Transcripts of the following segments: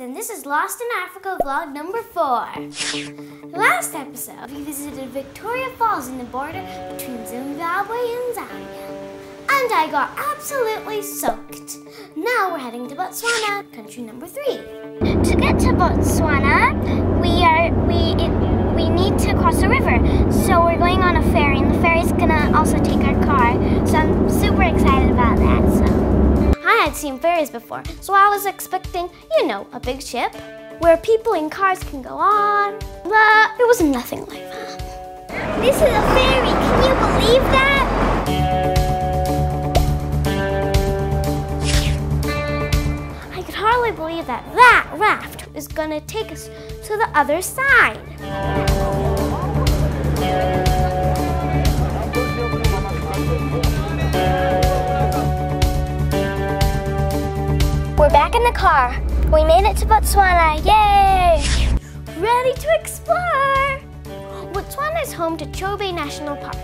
Lost in Africa vlog number four. Last episode, we visited Victoria Falls in the border between Zimbabwe and Zambia. And I got absolutely soaked. Now we're heading to Botswana, country number three. To get to Botswana, we are we we need to cross a river. So we're going on a ferry, and the ferry's gonna also take our car. Seen ferries before, so I was expecting, you know, a big ship where people in cars can go on, but it was nothing like that. This is a ferry, can you believe that? I could hardly believe that that raft is gonna take us to the other side. We're back in the car. We made it to Botswana. Yay! Ready to explore! Botswana is home to Chobe National Park.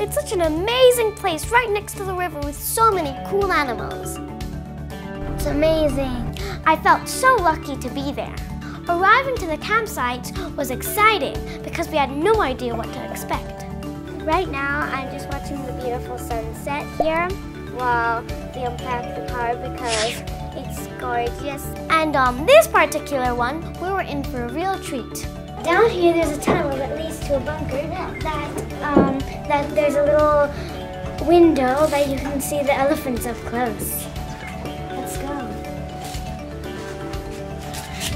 It's such an amazing place right next to the river with so many cool animals. It's amazing. I felt so lucky to be there. Arriving to the campsite was exciting because we had no idea what to expect. Right now, I'm just watching the beautiful sunset here while we unpack the car because it's gorgeous. And on this particular one, we were in for a real treat. Down here, there's a tunnel that leads to a bunker that, um, that there's a little window that you can see the elephants up close. Let's go.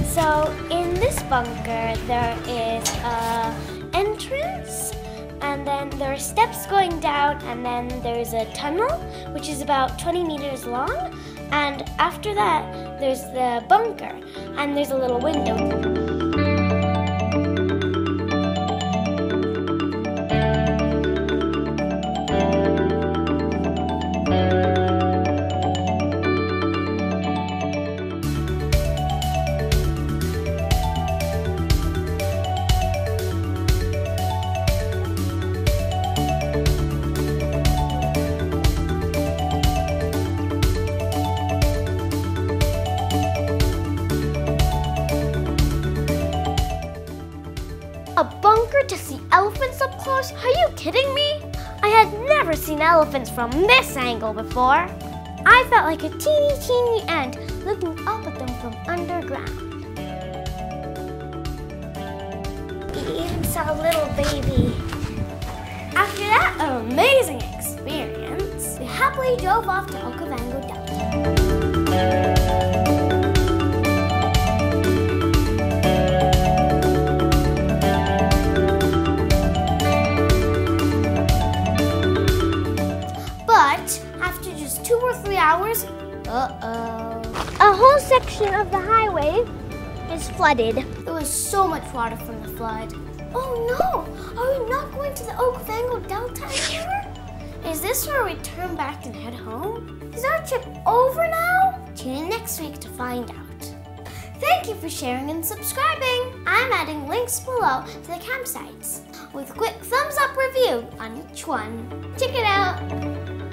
So in this bunker, there is a entrance and then there are steps going down and then there's a tunnel which is about 20 meters long and after that there's the bunker and there's a little window. Are you kidding me? I had never seen elephants from this angle before. I felt like a teeny, teeny ant looking up at them from underground. We even saw a little baby. After that amazing experience, we happily drove off to Okavango uh-oh. A whole section of the highway is flooded. There was so much water from the flood. Oh no! Are we not going to the Oak Okavango Delta anymore? Is this where we turn back and head home? Is our trip over now? Tune in next week to find out. Thank you for sharing and subscribing. I'm adding links below to the campsites with quick thumbs up review on each one. Check it out.